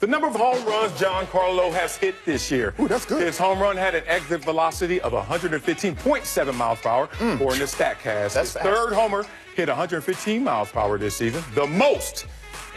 The number of home runs Giancarlo has hit this year. Ooh, that's good. His home run had an exit velocity of 115.7 miles per hour, mm. according to StatCast. That's His fast. third homer hit 115 miles per hour this season, the most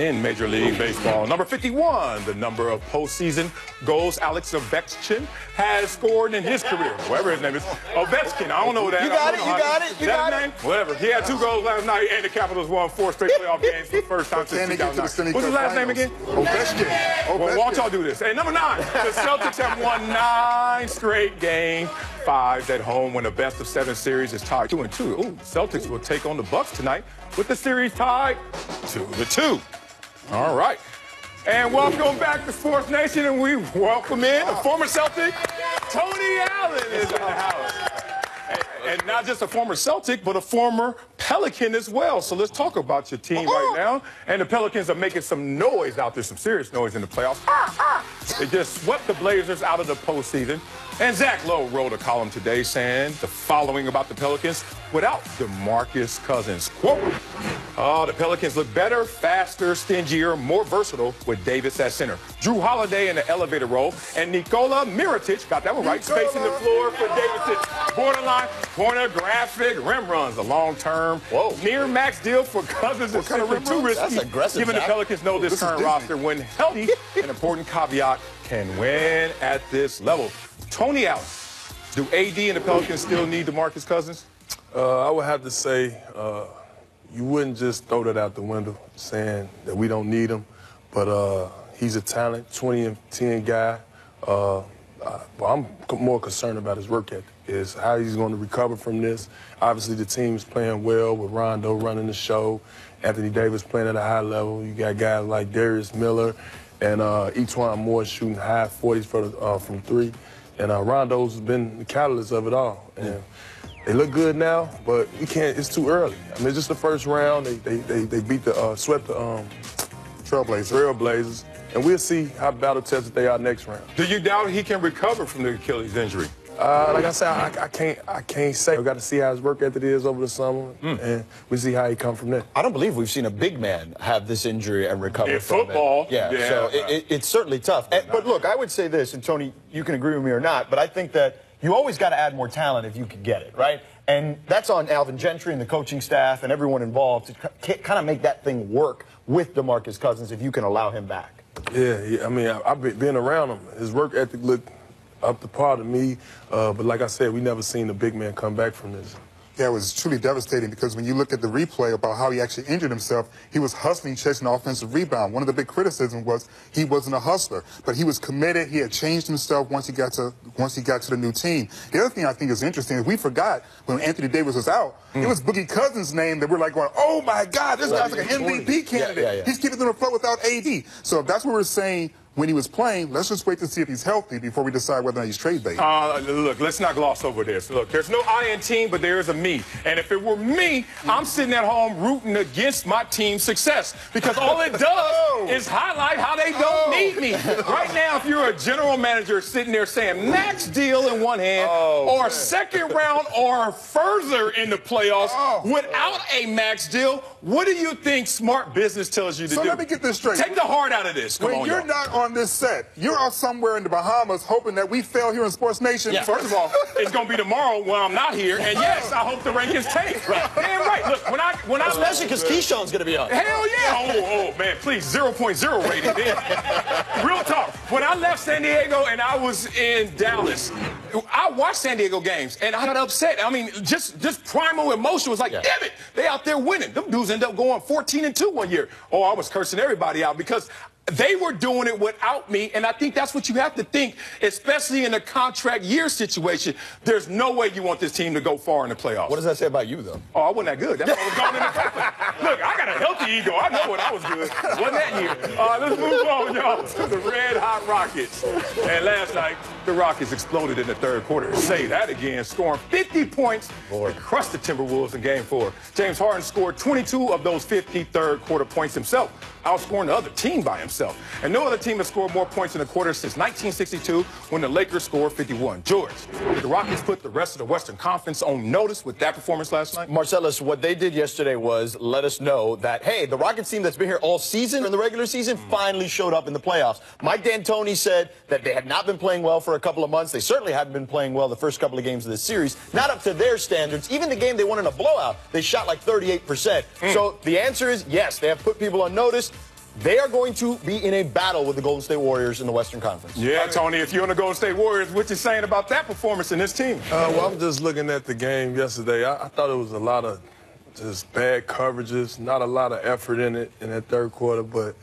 in Major League Baseball. Number 51, the number of postseason goals Alex Ovechkin has scored in his career. Whatever his name is. Ovechkin, I don't know that. You got it, you got it, you got name? Whatever. He had two goals last night, and the Capitals won four straight playoff games for the first time since Can they get to the 2009. What's his last name again? Finals? Ovechkin. Well, why don't y'all do this? Hey, number nine, the Celtics have won nine straight games, fives at home when the best of seven series is tied two and two. Ooh, Celtics will take on the Bucks tonight with the series tied two to two. All right. And welcome back to Sports Nation, and we welcome in a former Celtic, Tony Allen is in the house. And- And not just a former Celtic, but a former Pelican as well. So let's talk about your team right oh. now. And the Pelicans are making some noise out there, some serious noise in the playoffs. They just swept the Blazers out of the postseason. And Zach Lowe wrote a column today saying the following about the Pelicans without DeMarcus Cousins. Quote, oh, the Pelicans look better, faster, stingier, more versatile with Davis at center. Jrue Holiday in the elevator role, and Nikola Mirotic, got that one right, Nikola. spacing the floor for Davidson. Borderline, pornographic rim runs, a long-term, Whoa. near max deal for Cousins is kind of simply rim too runs? risky. That's aggressive, Given the Pelicans know this, This current roster, when healthy, an important caveat, can win at this level. Tony Allen, do AD and the Pelicans still need DeMarcus Cousins? Uh, I would have to say uh, you wouldn't just throw that out the window saying that we don't need him, but uh, he's a talent, 20 and 10 guy. Uh, uh, well, I'm more concerned about his work ethic, is how he's going to recover from this. Obviously, the team's playing well with Rondo running the show, Anthony Davis playing at a high level. You got guys like Darius Miller and uh, E'Twaun Moore shooting high 40s for uh, from three. And uh, Rondo's been the catalyst of it all. And they look good now, but we can't. It's too early. I mean, it's just the first round. They they they, they beat the uh, swept the um, Trailblazers. Trailblazers, and we'll see how battle tested they are next round. Do you doubt he can recover from the Achilles injury? Uh, like I said, I, I can't I can't say. We got to see how his work ethic is over the summer, and we see how he come from there. I don't believe we've seen a big man have this injury and recover In from football, it. Yeah, yeah. so it, it, it's certainly tough. And- but look, I would say this, and Tony, you can agree with me or not, but I think that you always got to add more talent if you can get it, right? And that's on Alvin Gentry and the coaching staff and everyone involved to kind of make that thing work with DeMarcus Cousins if you can allow him back. Yeah, yeah. I mean, I, I've been, around him. His work ethic looked up to par to me, uh, but like I said, we never seen a big man come back from this. Yeah, it was truly devastating because when you look at the replay about how he actually injured himself, he was hustling, chasing the offensive rebound. One of the big criticisms was he wasn't a hustler, but he was committed. He had changed himself once he got to once he got to the new team. The other thing I think is interesting is we forgot when Anthony Davis was out, it was Boogie Cousins' name that we're like going, oh my God, this guy's like an MVP candidate. yeah, yeah. He's keeping them afloat without AD. So if that's what we're saying when he was playing, let's just wait to see if he's healthy before we decide whether or not he's trade bait. Uh, look, let's not gloss over this. Look, there's no I in team, but there is a me. And if it were me, I'm sitting at home rooting against my team's success because all it does is highlight how they don't need me. Right now, if you're a general manager sitting there saying max deal in one hand or second round or further in the playoffs without a max deal, what do you think smart business tells you to So do? So let me get this straight. Take the heart out of this. Come when on, you're not on this set, you're out somewhere in the Bahamas hoping that we fail here in Sports Nation. First of all, it's gonna be tomorrow when I'm not here, and yes, I hope the rankings tank. Damn right. Look, when I when I Especially because Keyshawn's going to be on. Hell yeah! Oh, oh man, please 0.0 rating. man. Real talk. When I left San Diego and I was in Dallas, I watched San Diego games and I got upset. I mean, just just primal emotion was like, Yeah. damn it, they out there winning. Them dudes end up going 14 and 2 one year. Oh, I was cursing everybody out because they were doing it without me, and I think that's what you have to think, especially in a contract year situation. There's no way you want this team to go far in the playoffs. What does that say about you, though? Oh, I wasn't that good. That's why I was going in the. Look, I got a healthy ego. I know when I was good. Wasn't that year. Uh, let's move on, y'all, to the Red Hot Rockets. And last night, the Rockets exploded in the third quarter. Say that again, scoring 50 points to crush the Timberwolves in game four. James Harden scored 22 of those 50 third quarter points himself. Outscoring the other team by himself. And no other team has scored more points in a quarter since 1962 when the Lakers scored 51. George, did the Rockets put the rest of the Western Conference on notice with that performance last night? Marcellus, what they did yesterday was let us know that, hey, the Rockets team that's been here all season in the regular season mm. finally showed up in the playoffs. Mike D'Antoni said that they had not been playing well for a couple of months. They certainly hadn't been playing well the first couple of games of this series. Not up to their standards. Even the game they won in a blowout, they shot like 38%. Mm. So the answer is yes, they have put people on notice. They are going to be in a battle with the Golden State Warriors in the Western Conference. Yeah, Tony, if you're on the Golden State Warriors, what you saying about that performance in this team? Uh, well, I'm just looking at the game yesterday. I, I thought it was a lot of just bad coverages, not a lot of effort in it in that third quarter. But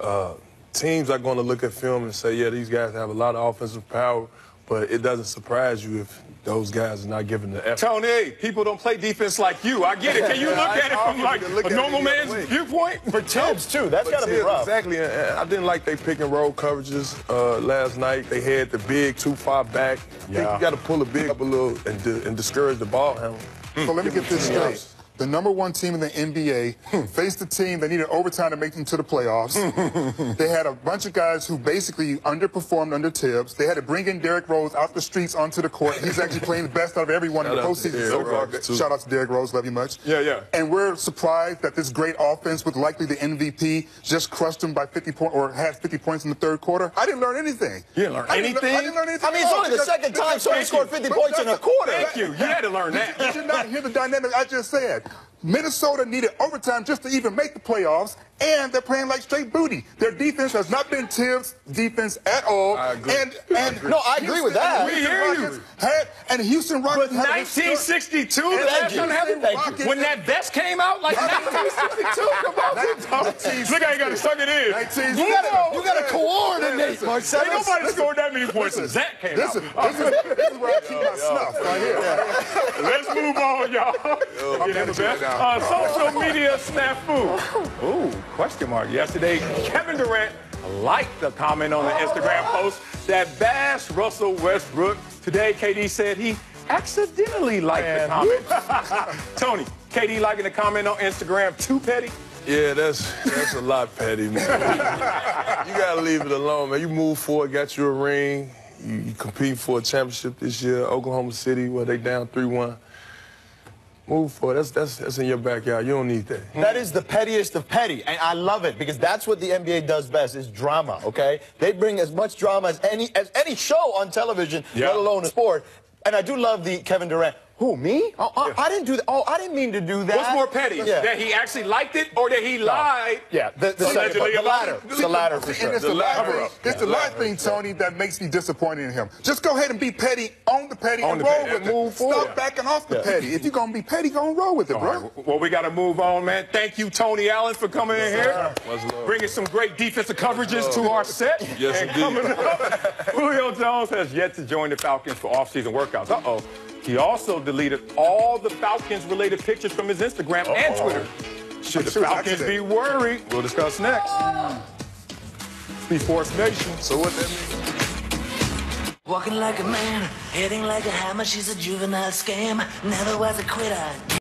uh, teams are going to look at film and say, yeah, these guys have a lot of offensive power. But it doesn't surprise you if those guys are not giving the effort. Tony, people don't play defense like you. I get it. Can you look I- at it from like look a normal man's viewpoint? For Thibs, too. That's got to be rough. Exactly. I didn't like they pick and roll coverages uh, last night. They had the big too far back. I think Yeah. you got to pull the big up a little and, and discourage the ball handler. So let me get this straight. The number one team in the NBA hmm. faced a team that needed overtime to make them to the playoffs. they had a bunch of guys who basically underperformed under Thibs. They had to bring in Derrick Rose out the streets onto the court. He's actually playing the best out of everyone in the postseason so far. Too. Shout out to Derrick Rose, love you much. Yeah, yeah. And we're surprised that this great offense with likely the MVP just crushed them by 50 points or had 50 points in the third quarter. I didn't learn anything. You didn't learn I anything? I didn't learn anything. I mean, it's only the second time because- someone scored 50 points in a quarter. Thank you. You had to learn that. did you not hear the dynamic I just said? Minnesota needed overtime just to even make the playoffs, and they're playing like straight booty. Their defense has not been Thibs' defense at all. I agree. And, I agree. No, I agree with that. Houston We hear you. Had, and Houston Rockets But had 1962, the Thank last you. time happened, Thank when that vest came out, like 1962, come on. Look, I ain't got to suck it in. 19 You gotta, you gotta coordinate, Marcellus. Ain't nobody scored that many points since that came This is, out. this, is, this is where I keep my snuff right here. Let's move on, y'all. I'm into it now. Uh, social media snafu. Ooh, question mark. Yesterday, Kevin Durant liked the comment on the Instagram post that bashed Russell Westbrook. Today, KD said he accidentally liked the comment. Tony, KD liking the comment on Instagram too petty? Yeah, that's that's a lot, petty, man. you gotta leave it alone, man. You move forward, got you a ring. You, you compete for a championship this year, Oklahoma City, where they down three one. Move forward. That's that's that's in your backyard. You don't need that. That is the pettiest of petty, and I love it because that's what the NBA does best is drama. Okay, they bring as much drama as any as any show on television, Yeah. let alone a sport. And I do love the Kevin Durant. Who me? Oh, oh I, I didn't do that. Oh, I didn't mean to do that. What's more petty? Yeah. That he actually liked it or that he lied? Yeah, the, the, second Allegedly part, the about latter. it. The latter for sure. it's the, The last latter. thing, it's the last thing, Tony, that makes me disappointed in him. Just go ahead and be petty, own the petty, Own and the roll petty, with and it. move forward. Stop backing off the petty. If you're gonna be petty, go and roll with it, All bro. right, well, we got to move on, man. Thank you, Tony Allen, for coming in here, Much love. bringing some great defensive coverages to our set. Yes, and indeed. coming up, Julio Jones has yet to join the Falcons for off-season workouts. Uh-oh. He also deleted all the Falcons-related pictures from his Instagram and Twitter. Should the Falcons be worried? We'll discuss next. Speed Force Nation. So what that mean? Walking like a man, hitting like a hammer, she's a juvenile scam. Never was a quitter,